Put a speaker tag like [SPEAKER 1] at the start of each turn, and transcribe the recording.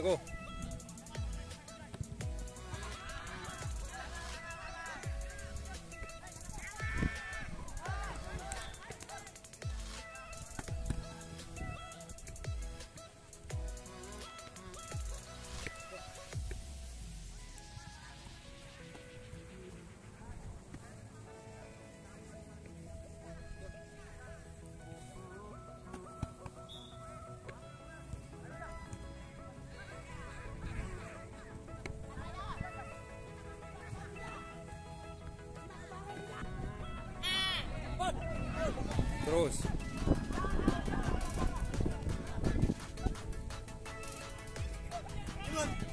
[SPEAKER 1] 你够。
[SPEAKER 2] брось. Come on.